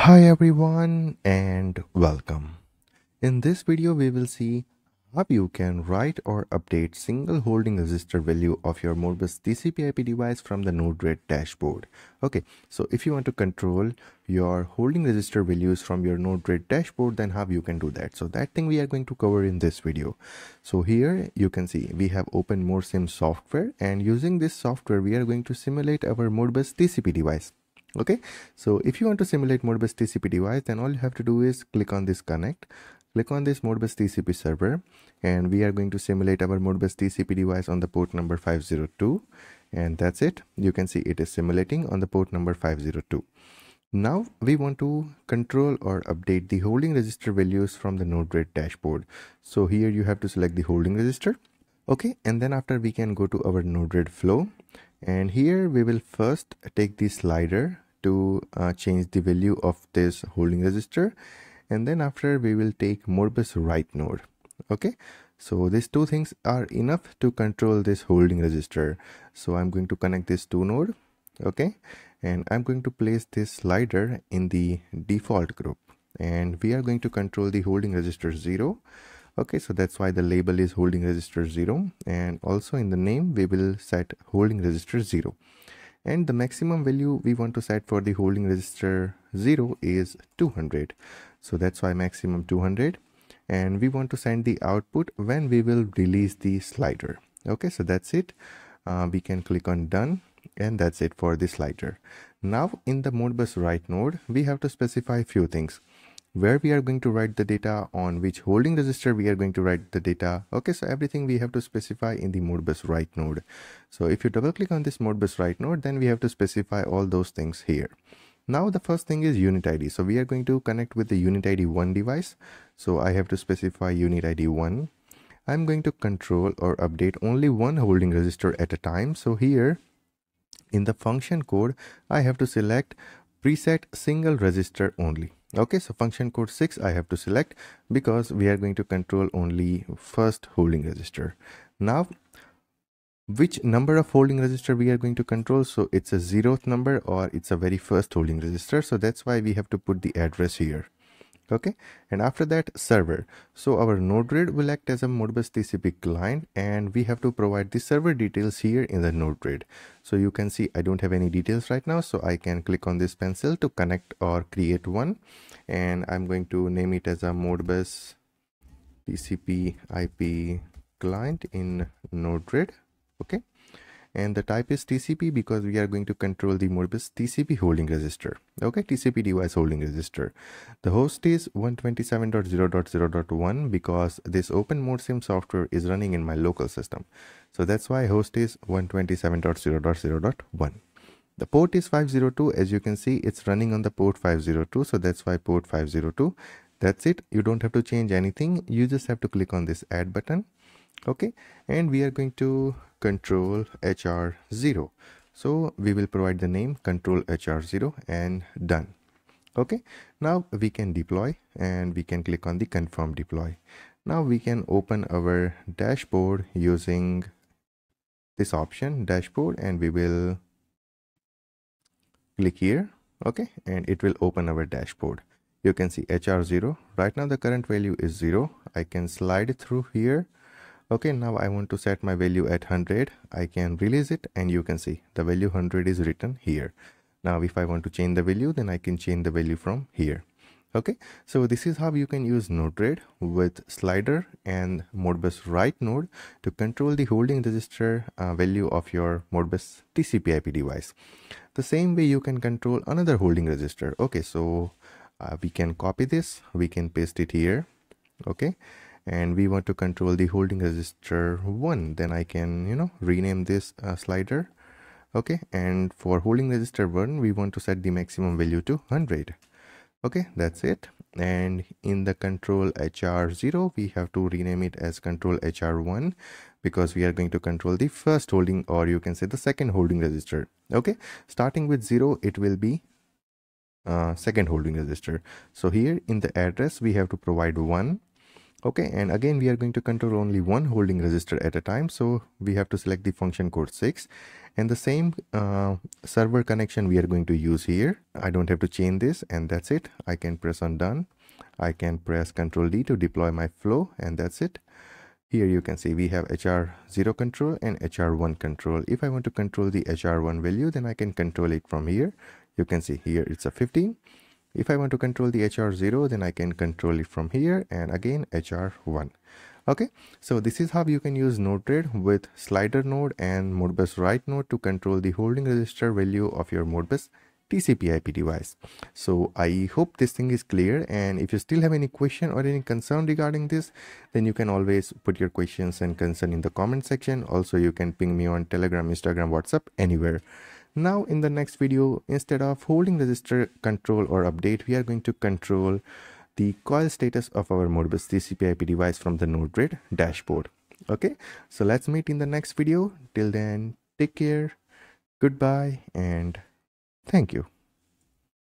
Hi everyone and welcome. In this video we will see how you can write or update single holding register value of your Modbus TCP IP device from the Node-RED dashboard. Okay, so if you want to control your holding register values from your Node-RED dashboard then how you can do that. So that thing we are going to cover in this video. So here you can see we have opened ModSim software and using this software we are going to simulate our Modbus TCP device okay? So if you want to simulate modbus tcp device then all you have to do is click on this connect. Click on this modbus tcp server and we are going to simulate our modbus tcp device on the port number 502 and that's it. You can see it is simulating on the port number 502 now we want to control or update the holding register values from the node-red dashboard. So here you have to select the holding register. Okay? And then after we can go to our node-red flow. And here we will first take the slider to uh, change the value of this holding register. And then after we will take Modbus write node. Okay? So these two things are enough to control this holding register. So I'm going to connect this two node. Okay? And I'm going to place this slider in the default group. And we are going to control the holding register 0 okay? So that's why the label is holding register 0 and also in the name we will set holding register 0 and the maximum value we want to set for the holding register 0 is 200 so that's why maximum 200 and we want to send the output when we will release the slider. Okay so that's it. Uh, we can click on done and that's it for the slider. Now in the modbus write node we have to specify a few things where we are going to write the data on which holding register we are going to write the data. Okay so everything we have to specify in the modbus write node. So if you double click on this modbus write node then we have to specify all those things here. Now the first thing is unit id so we are going to connect with the unit id 1 device. So i have to specify unit id 1 i'm going to control or update only one holding register at a time. So here in the function code i have to select preset single register only okay so function code 6 i have to select because we are going to control only first holding register. Now which number of holding register we are going to control? So it's a zeroth number or it's a very first holding register. So that's why we have to put the address here okay? And after that server. So our node-red will act as a modbus tcp client and we have to provide the server details here in the node-red. So you can see i don't have any details right now so i can click on this pencil to connect or create one. And i'm going to name it as a modbus tcp ip client in node-red. Okay and the type is TCP because we are going to control the Modbus TCP holding register. Okay, TCP device holding register. The host is 127.0.0.1 because this open ModSim software is running in my local system. So that's why host is 127.0.0.1. The port is 502 as you can see it's running on the port 502 so that's why port 502 that's it you don't have to change anything you just have to click on this add button okay and we are going to control hr0 so we will provide the name control hr0 and done. Okay now we can deploy and we can click on the confirm deploy. Now we can open our dashboard using this option dashboard and we will click here. Okay and it will open our dashboard. You can see hr0 right now the current value is 0 i can slide it through here okay now i want to set my value at 100 i can release it and you can see the value 100 is written here. Now if i want to change the value then i can change the value from here. Okay so this is how you can use node-red with slider and modbus write node to control the holding register uh, value of your modbus tcp ip device. The same way you can control another holding register. Okay so uh, we can copy this. We can paste it here. Okay and we want to control the holding register 1 then I can you know rename this uh, slider. Okay and for holding register 1 we want to set the maximum value to 100 okay that's it. And in the control hr0 we have to rename it as control hr1 because we are going to control the first holding or you can say the second holding register. Okay starting with 0 it will be uh, second holding register. So here in the address we have to provide 1 okay and again we are going to control only one holding register at a time so we have to select the function code 6 and the same uh, server connection we are going to use here. I don't have to change this and that's it. I can press on done. I can press ctrl d to deploy my flow and that's it. Here you can see we have hr0 control and hr1 control. If i want to control the hr1 value then i can control it from here. You can see here it's a 15 if I want to control the HR0 then I can control it from here and again HR1 okay so this is how you can use Node-RED with slider node and Modbus write node to control the holding register value of your Modbus TCP IP device. So I hope this thing is clear and if you still have any question or any concern regarding this then you can always put your questions and concern in the comment section. Also you can ping me on Telegram, Instagram, WhatsApp, anywhere. Now in the next video, instead of holding register control or update, we are going to control the coil status of our Modbus TCP IP device from the Node-RED dashboard. Okay, so let's meet in the next video. Till then, take care, goodbye, and thank you.